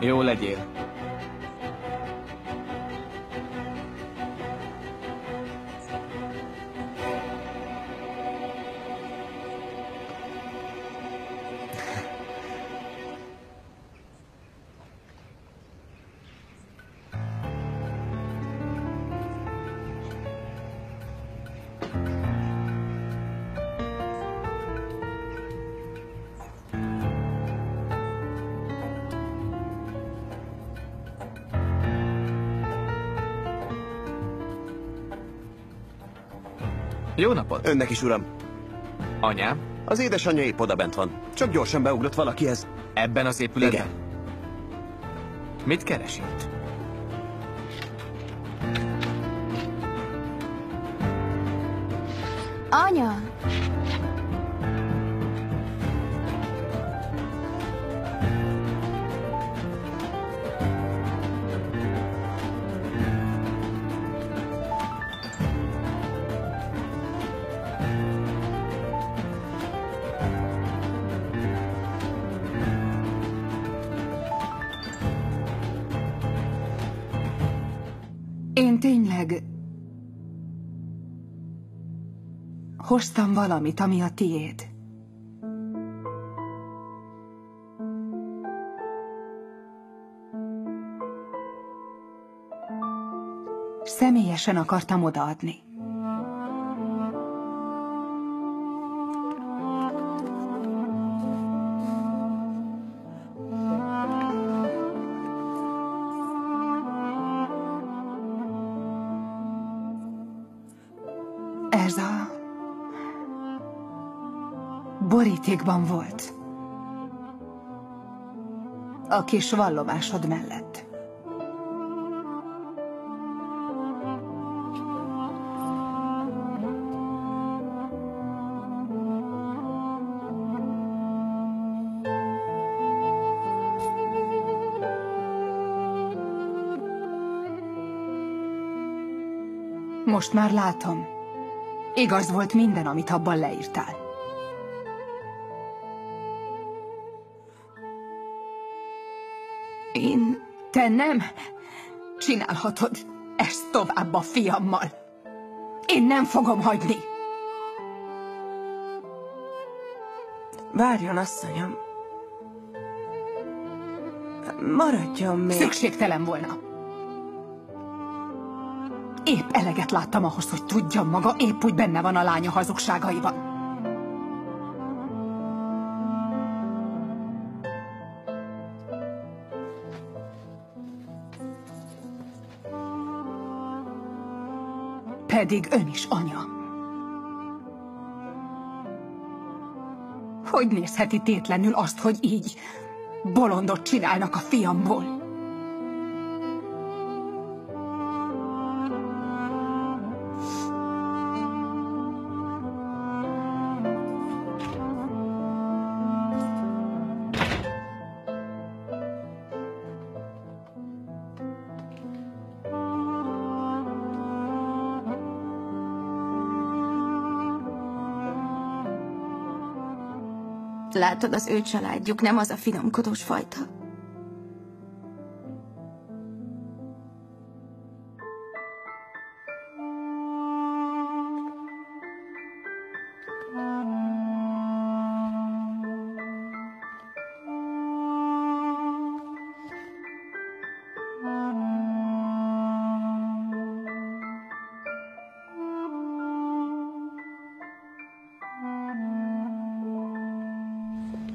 Jó legyél. Jó napot! Önnek is, uram. Anyám, Az édesanyja épp odabent van. Csak gyorsan beugrott valakihez. ebben az épületben? Igen. Mit keres itt? Anya! Én tényleg... Hoztam valamit, ami a tiéd. Személyesen akartam odaadni. Ez a... borítékban volt. A kis vallomásod mellett. Most már látom. Igaz volt minden, amit abban leírtál. Én... Te nem csinálhatod ezt tovább a fiammal. Én nem fogom hagyni. Várjon, asszonyom. Maradjon még. Szükségtelen volna. Épp eleget láttam ahhoz, hogy tudjam maga, épp úgy benne van a lánya hazugságaiban. Pedig ön is anya. Hogy nézheti tétlenül azt, hogy így bolondot csinálnak a fiamból? Látod, az ő családjuk nem az a finomkodós fajta.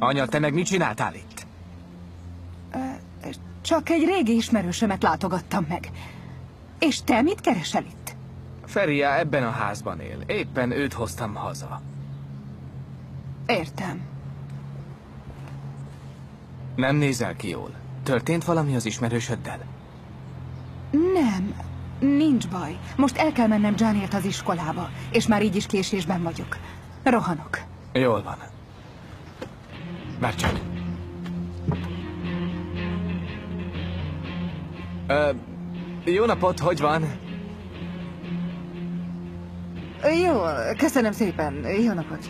Anya, te meg mit csináltál itt? Csak egy régi ismerősömet látogattam meg. És te mit keresel itt? Feria ebben a házban él. Éppen őt hoztam haza. Értem. Nem nézel ki jól. Történt valami az ismerősöddel? Nem, nincs baj. Most el kell mennem Janiert az iskolába, és már így is késésben vagyok. Rohanok. Jól van. Várj csak. Ö, jó napot, hogy van? Jó, köszönöm szépen. Jó napot.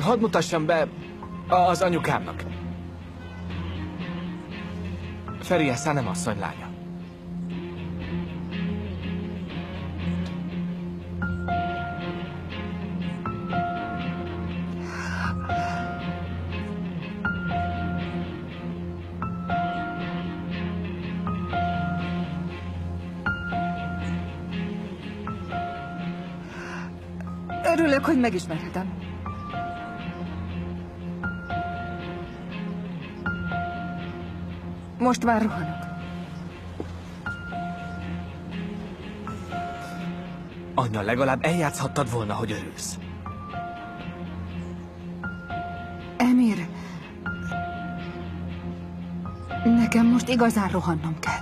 Hadd mutassam be Az anyukámnak. Feri Eszá nem asszony lánya. Örülök, hogy megismerhetem. Most már rohanok. Anya, legalább eljátszhattad volna, hogy örülsz. Emir, nekem most igazán rohannom kell.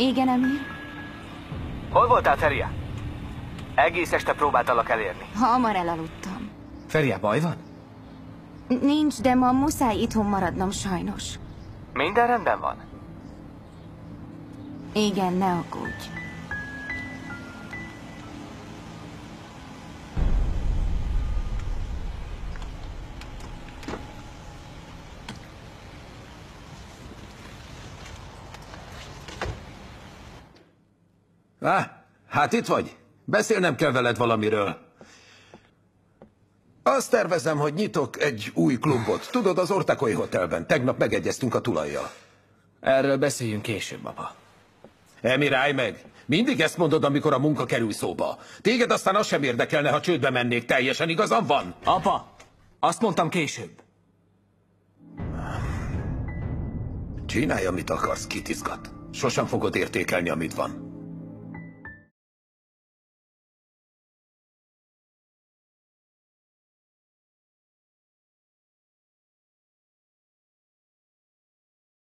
Igen, Emir? Hol voltál, Feria? Egész este próbáltalak elérni. Hamar elaludtam. Feria, baj van? Nincs, de ma muszáj itthon maradnom sajnos. Minden rendben van? Igen, ne aggódj. Á, hát itt vagy. Beszélnem kell veled valamiről. Azt tervezem, hogy nyitok egy új klubot. Tudod, az Ortakoi Hotelben. Tegnap megegyeztünk a tulajjal. Erről beszéljünk később, apa. Emi, állj meg! Mindig ezt mondod, amikor a munka kerül szóba. Téged aztán az sem érdekelne, ha csődbe mennék. Teljesen igazam van? Apa, azt mondtam később. Csinálj, amit akarsz, kitizgat. Sosem fogod értékelni, amit van.